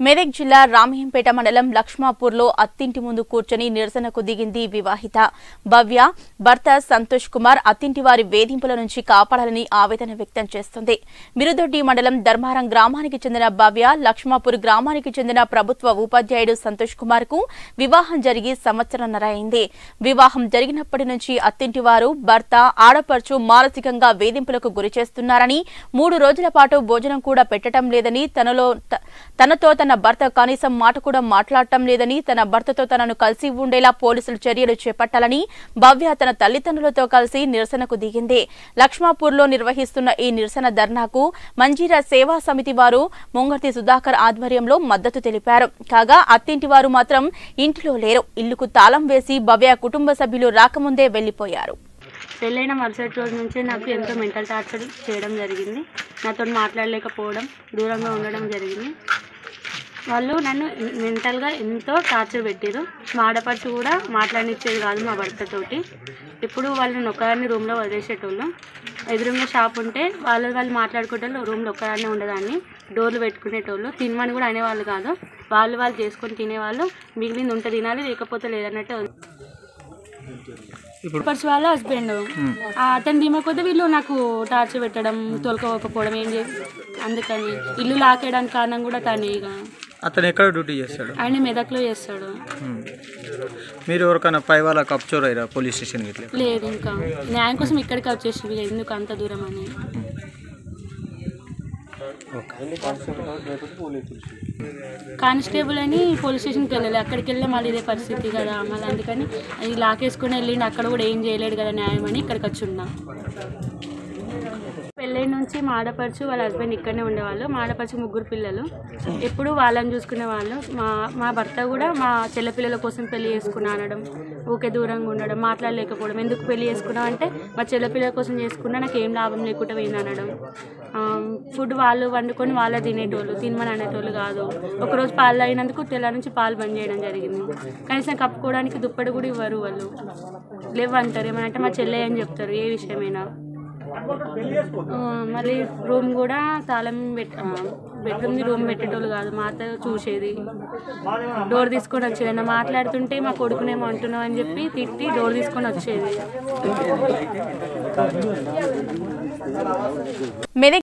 మెదక్ జిల్లా రామయ్యంపేట మండలం లక్ష్మాపూర్లో అత్తింటి ముందు కూర్చొని నిరసనకు దిగింది వివాహిత. భవ్య భర్త సంతోష్ కుమార్ అత్తింటి వారి వేధింపుల నుంచి కాపాడాలని ఆవేదన వ్యక్తం చేస్తుంది. మిరుదొడ్డి మండలం ధర్మారం గ్రామానికి చెందిన భవ్య లక్ష్మాపూర్ గ్రామానికి చెందిన ప్రభుత్వ ఉపాధ్యాయుడు సంతోష్ కుమార్కు వివాహం జరిగి సంవత్సరంన్నర అయింది వివాహం జరిగినప్పటి నుంచి అత్తింటి వారు భర్త ఆడపడుచు మానసికంగా వేధింపులకు గురి చేస్తున్నారని మూడు రోజుల పాటు భోజనం కూడా పెట్టడం లేదని తనలో త- తనతో తన భర్త కనీసం మాట కూడా మాట్లాడటం లేదని తన భర్తతో తనను కలిసి ఉండేలా పోలీసులు చర్యలు చేపట్టాలని భవ్య తన తల్లిదండ్రులతో కలిసి నిరసనకు దిగింది. లక్ష్మాపూర్లో నిర్వహిస్తున్న ఈ నిరసన ధర్నాకు మంజీరా సేవా సమితి వారు ముంగర్తి సుధాకర్ ఆధ్వర్యంలో మద్దతు తెలిపారు. కాగా అత్తింటి వారు మాత్రం ఇంటిలో లేరు. ఇల్లుకు తాళం వేసి భవ్య కుటుంబ సభ్యులు రాకముందే వెళ్ళిపోయారు పెళ్ళైన మరుసటి రోజు నుంచే నాకు ఎంతో మెంటల్ టార్చర్ చేయడం జరిగింది. నాతో మాట్లాడలేకపోవడం దూరంగా ఉండడం జరిగింది. వాళ్ళు నన్ను మెంటల్గా ఎంతో టార్చర్ పెట్టారు మా ఆడపడుచు కూడా మాట్లాడనిచ్చేది కాదు మా భర్తతోటి. ఇప్పుడు వాళ్ళని ఒకదాన్ని రూమ్లో వదిలేసేటోళ్ళు. ఎదురుగా షాప్ ఉంటే వాళ్ళు వాళ్ళు మాట్లాడుకుంటే రూమ్లో ఒక్కదాన్నే ఉండదాన్ని. డోర్లు పెట్టుకునేటోళ్ళు. తినమని కూడా అనేవాళ్ళు కాదు. వాళ్ళు వాళ్ళు చేసుకొని తినేవాళ్ళు. మిగిలింది ఉంటే తినాలి లేకపోతే లేదన్నట్టే పర్స్ వాళ్ళ హస్బెండ్. అతను కొద్ది వీళ్ళు నాకు టార్చర్ పెట్టడం తోలుకోకపోవడం ఏం చేసి అందుకని ఇల్లు లాకేయడానికి కారణం కూడా తనే ఇక. అతను ఎక్కడ డ్యూటీ చేస్తాడు? ఆయన మెదక్లో చేస్తాడు. మీరు ఎవరికైనా పై వాళ్ళ కప్చోర్ అయ్యారా పోలీస్ స్టేషన్కి ఇట్లా? లేదు ఇంకా. న్యాయం కోసం ఇక్కడికి వచ్చేసి ఎందుకు అంత దూరం అని? కానిస్టేబుల్ అని పోలీస్ స్టేషన్కి వెళ్ళాలి. అక్కడికి వెళ్ళి మళ్ళీ ఇదే పరిస్థితి కదా. మళ్ళీ అందుకని అది లాకేసుకుని వెళ్ళిండు. అక్కడ కూడా ఏం చేయలేడు కదా న్యాయం అని ఇక్కడికి వచ్చి ఉన్నా. పెళ్ళైన నుంచి మా ఆడపడుచు వాళ్ళ హస్బెండ్ ఇక్కడనే ఉండేవాళ్ళు. మా ఆడపడుచు ముగ్గురు పిల్లలు. ఎప్పుడు వాళ్ళని చూసుకునే వాళ్ళు. మా మా భర్త కూడా మా చెల్ల పిల్లల కోసం పెళ్ళి చేసుకున్నా అనడం ఊకే దూరంగా ఉండడం మాట్లాడలేకపోవడం. ఎందుకు పెళ్ళి చేసుకున్నావు అంటే మా చెల్ల పిల్లల కోసం చేసుకున్నా నాకు ఏం లాభం లేకుండా పోయింది అనడం. ఫుడ్ వాళ్ళు వండుకొని వాళ్ళే తినేటోళ్ళు తినమని అనేటోళ్ళు కాదు. ఒకరోజు పాలు అయినందుకు తెల్ల నుంచి పాలు బంద్ చేయడం జరిగింది. కనీసం కప్పుకోవడానికి దుప్పటి కూడా ఇవ్వరు వాళ్ళు. లేవంటారు. ఏమనంటే మా చెల్లె అని చెప్తారు. ఏ విషయమైనా. మళ్ళీ రూమ్ కూడా తాళం పెట్ బెడ్రూమ్ది రూమ్ పెట్టేటోళ్ళు కాదు మా అత్త చూసేది. డోర్ తీసుకొని వచ్చేది. నా మాట్లాడుతుంటే మా కొడుకునేమో అంటున్నావు అని చెప్పి తిట్టి డోర్ తీసుకొని వచ్చేది.